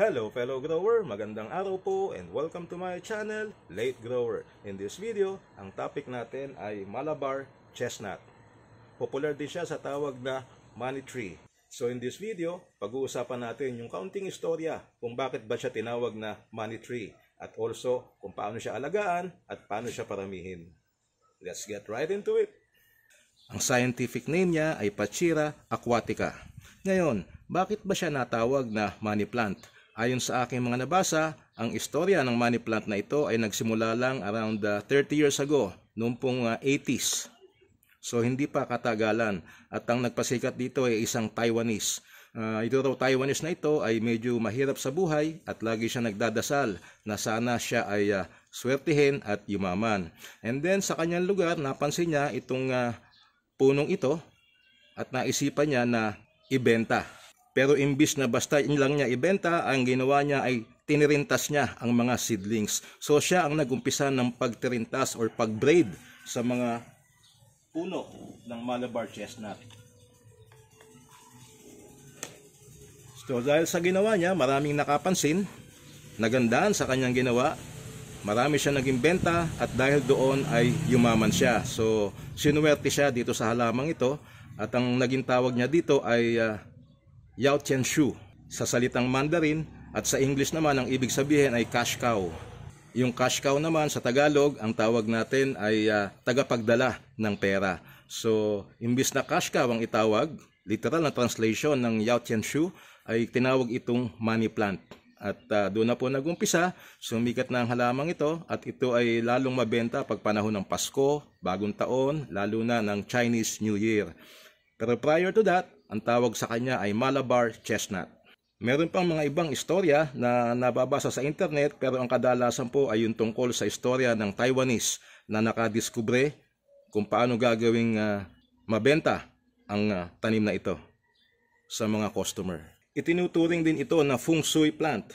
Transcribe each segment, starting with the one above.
Hello fellow grower, magandang araw po and welcome to my channel, Late Grower. In this video, ang topic natin ay Malabar Chestnut. Popular din siya sa tawag na money tree. So in this video, pag-uusapan natin yung kaunting istorya kung bakit ba siya tinawag na money tree at also kung paano siya alagaan at paano siya paramihin. Let's get right into it. Ang scientific name niya ay Pachira aquatica. Ngayon, bakit ba siya natawag na money plant? Ayon sa aking mga nabasa, ang istorya ng money plant na ito ay nagsimula lang around uh, 30 years ago, noong pong uh, 80s. So hindi pa katagalan. At ang nagpasikat dito ay isang Taiwanese. Uh, ito raw Taiwanese na ito ay medyo mahirap sa buhay at lagi siya nagdadasal na sana siya ay uh, swertihin at yumaman. And then sa kanyang lugar, napansin niya itong uh, punong ito at naisipan niya na ibenta. Pero imbis na basta lang niya ibenta, ang ginawa niya ay tinirintas niya ang mga seedlings. So siya ang nagumpisa ng pagtirintas or pagbraid sa mga puno ng Malabar chestnut. So dahil sa ginawa niya, maraming nakapansin, nagandaan sa kanyang ginawa, marami siya naging benta at dahil doon ay yumaman siya. So sinuwerte siya dito sa halamang ito at ang naging tawag niya dito ay uh, Yao Chen Shu sa salitang Mandarin at sa English naman ang ibig sabihin ay cash cow. Yung cash cow naman sa Tagalog, ang tawag natin ay uh, tagapagdala ng pera. So, imbis na cash cow ang itawag, literal na translation ng Yao Chen Shu, ay tinawag itong money plant. At uh, doon na po nagumpisa, sumikat na ang halamang ito at ito ay lalong mabenta pag panahon ng Pasko, Bagong Taon, lalo na ng Chinese New Year. Pero prior to that, ang tawag sa kanya ay Malabar Chestnut. Meron pang mga ibang istorya na nababasa sa internet pero ang kadalasan po ay yung tungkol sa istorya ng Taiwanese na nakadiskubre kung paano gagawing uh, mabenta ang uh, tanim na ito sa mga customer. Itinuturing din ito na feng shui plant.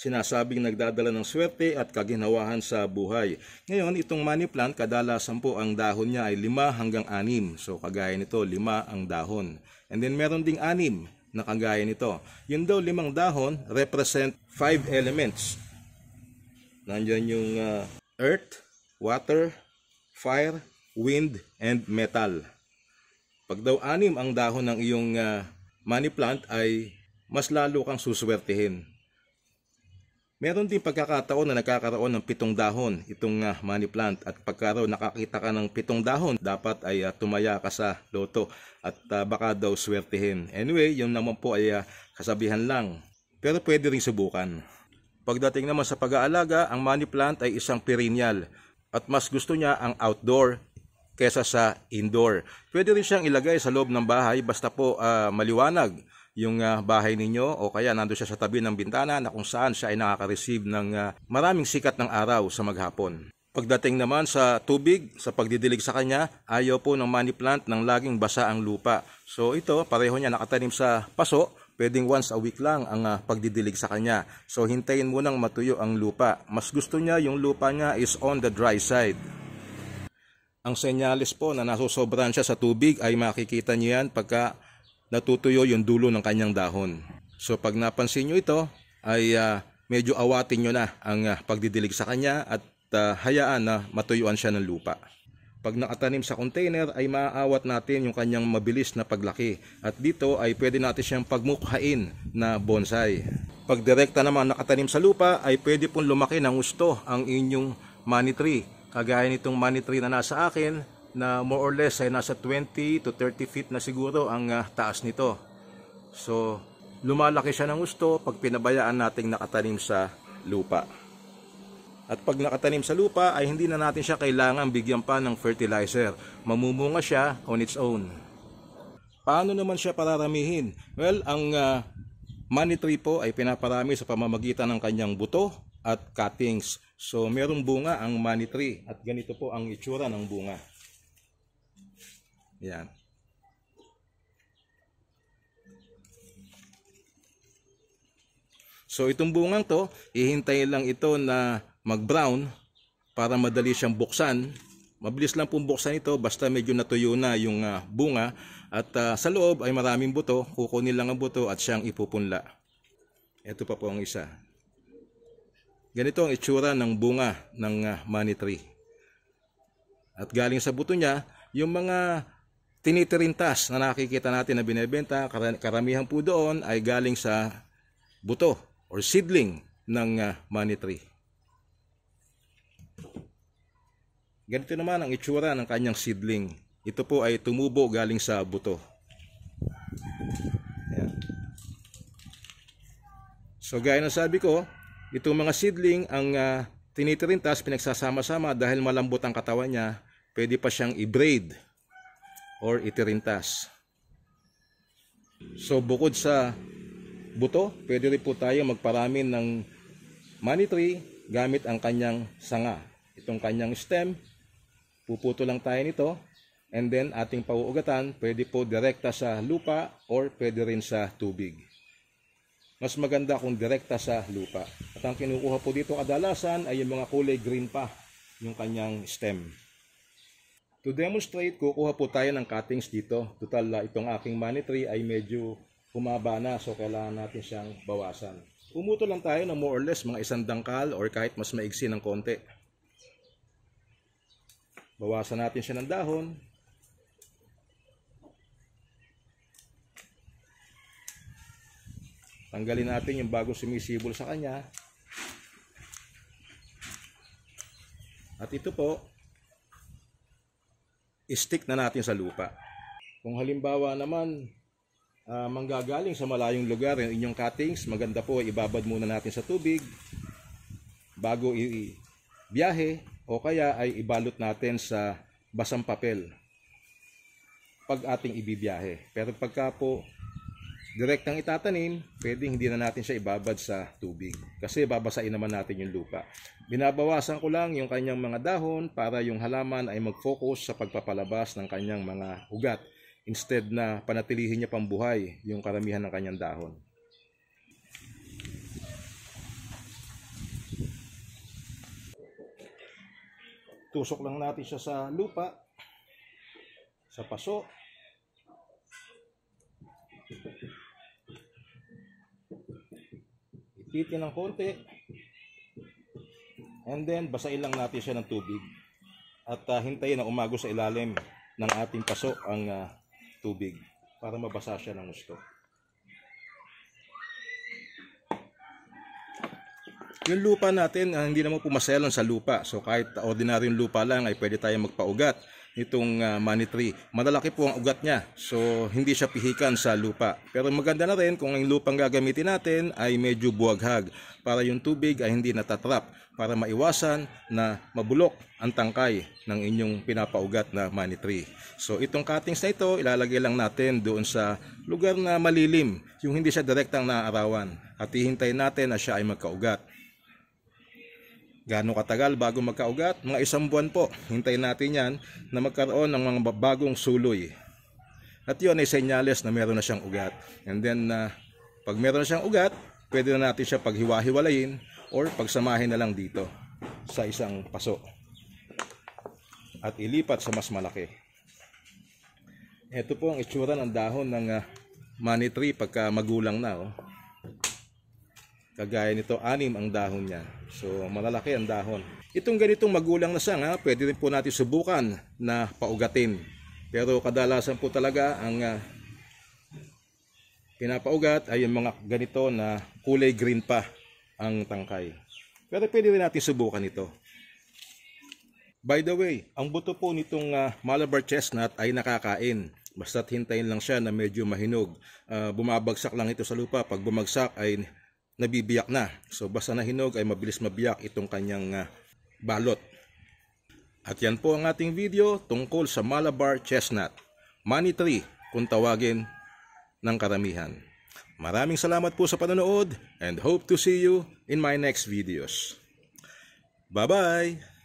Sinasabing nagdadala ng swerte at kaginawahan sa buhay. Ngayon, itong money plant, kadalasan po ang dahon niya ay 5 hanggang 6. So, kagaya nito, 5 ang dahon. And then, meron ding 6 na kagaya nito. Yun daw limang dahon represent five elements. Nandiyan yung uh, earth, water, fire, wind, and metal. Pag daw anim ang dahon ng iyong uh, money plant ay mas lalo kang suswertihin. Meron din pagkakataon na nagkakaroon ng pitong dahon itong uh, money plant at pagkaroon nakakita ka ng pitong dahon dapat ay uh, tumaya ka sa loto at uh, baka daw swertihin. Anyway, yun naman po ay uh, kasabihan lang pero pwede rin subukan. Pagdating naman sa pag-aalaga, ang money plant ay isang perennial at mas gusto niya ang outdoor kesa sa indoor. Pwede rin siyang ilagay sa loob ng bahay basta po uh, maliwanag yung uh, bahay ninyo o kaya nando siya sa tabi ng bintana na kung saan siya ay nakaka-receive ng uh, maraming sikat ng araw sa maghapon. Pagdating naman sa tubig, sa pagdidilig sa kanya, ayaw po ng money plant ng laging basa ang lupa. So ito, pareho niya nakatanim sa paso, pwedeng once a week lang ang uh, pagdidilig sa kanya. So hintayin mo nang matuyo ang lupa. Mas gusto niya yung lupa niya is on the dry side. Ang senyales po na nasusobran siya sa tubig ay makikita niyo yan pagka natutuyo yung dulo ng kanyang dahon. So pag napansin nyo ito, ay uh, medyo awatin nyo na ang uh, pagdidilig sa kanya at uh, hayaan na matuyuan siya ng lupa. Pag nakatanim sa container ay maaawat natin yung kanyang mabilis na paglaki at dito ay pwede natin siyang pagmukhain na bonsai. Pag direkta naman nakatanim sa lupa ay pwede pong lumaki ng gusto ang inyong money tree. Kagaya nitong money tree na nasa akin na more or less ay nasa 20 to 30 feet na siguro ang uh, taas nito. So, lumalaki siya ng gusto pag pinabayaan nating nakatanim sa lupa. At pag nakatanim sa lupa ay hindi na natin siya kailangan bigyan pa ng fertilizer. Mamumunga siya on its own. Paano naman siya pararamihin? Well, ang uh, money tree po ay pinaparami sa pamamagitan ng kanyang buto at cuttings. So, merong bunga ang money tree at ganito po ang itsura ng bunga. Yan. So itong bungang to, ihintayin lang ito na mag-brown para madali siyang buksan. Mabilis lang pong buksan ito basta medyo natuyo na yung uh, bunga at uh, sa loob ay maraming buto, kukunin lang ang buto at siyang ipupunla. Ito pa po ang isa. Ganito ang itsura ng bunga ng ah, money tree. At galing sa buto niya, yung mga tinitirintas na nakikita natin na binebenta, kara- karamihan po doon ay galing sa buto or seedling ng ah, money tree. Ganito naman ang itsura ng kanyang seedling. Ito po ay tumubo galing sa buto. Ayan. So gaya ng sabi ko, itong mga seedling ang uh, tinitirintas, pinagsasama-sama dahil malambot ang katawan niya, pwede pa siyang i-braid or itirintas. So bukod sa buto, pwede rin po tayo magparami ng money tree gamit ang kanyang sanga. Itong kanyang stem, puputo lang tayo nito and then ating pauugatan pwede po direkta sa lupa or pwede rin sa tubig. Mas maganda kung direkta sa lupa. At ang kinukuha po dito kadalasan ay yung mga kulay green pa, yung kanyang stem. To demonstrate, kukuha po tayo ng cuttings dito. Total, ah, itong aking money tree ay medyo humaba na so kailangan natin siyang bawasan. Pumuto lang tayo ng more or less mga isang dangkal or kahit mas maigsi ng konti. Bawasan natin siya ng dahon. Tanggalin natin yung bago sumisibol sa kanya. At ito po, stick na natin sa lupa. Kung halimbawa naman, ah, manggagaling sa malayong lugar yung inyong cuttings, maganda po ibabad muna natin sa tubig bago i- i- biyahe o kaya ay ibalot natin sa basang papel pag ating ibibiyahe. Pero pagka po direktang itatanim, pwedeng hindi na natin siya ibabad sa tubig kasi babasain naman natin yung lupa. Binabawasan ko lang yung kanyang mga dahon para yung halaman ay mag-focus sa pagpapalabas ng kanyang mga ugat instead na panatilihin niya pang buhay yung karamihan ng kanyang dahon. Tusok lang natin siya sa lupa, sa paso. Ipitin ng konti. And then, basain lang natin siya ng tubig. At ah, hintayin na umago sa ilalim ng ating paso ang ah, tubig para mabasa siya ng gusto. Yung lupa natin, ah, hindi naman pumaselan sa lupa. So kahit ordinaryong lupa lang ay pwede tayong magpaugat itong uh, money tree. Malalaki po ang ugat niya. So hindi siya pihikan sa lupa. Pero maganda na rin kung ang lupang gagamitin natin ay medyo buwaghag para yung tubig ay hindi natatrap para maiwasan na mabulok ang tangkay ng inyong pinapaugat na money tree. So itong cuttings na ito, ilalagay lang natin doon sa lugar na malilim, yung hindi siya direktang naaarawan. At hihintayin natin na siya ay magkaugat. Gaano katagal bago magkaugat? Mga isang buwan po. Hintayin natin yan na magkaroon ng mga bagong suloy. At yun ay senyales na meron na siyang ugat. And then, uh, pag meron na siyang ugat, pwede na natin siya paghiwa-hiwalayin or pagsamahin na lang dito sa isang paso. At ilipat sa mas malaki. Ito po ang itsura ng dahon ng uh, money tree pagka magulang na. Oh. Kagaya nito, anim ang dahon niya. So, malalaki ang dahon. Itong ganitong magulang na sanga, pwede rin po natin subukan na paugatin. Pero kadalasan po talaga ang uh, pinapaugat ay yung mga ganito na kulay green pa ang tangkay. Pero pwede rin natin subukan ito. By the way, ang buto po nitong uh, Malabar chestnut ay nakakain. Basta't hintayin lang siya na medyo mahinog. Uh, bumabagsak lang ito sa lupa. Pag bumagsak ay nabibiyak na. So basta nahinog ay mabilis mabiyak itong kanyang uh, balot. At yan po ang ating video tungkol sa Malabar Chestnut, money tree kung tawagin ng karamihan. Maraming salamat po sa panonood and hope to see you in my next videos. Bye-bye!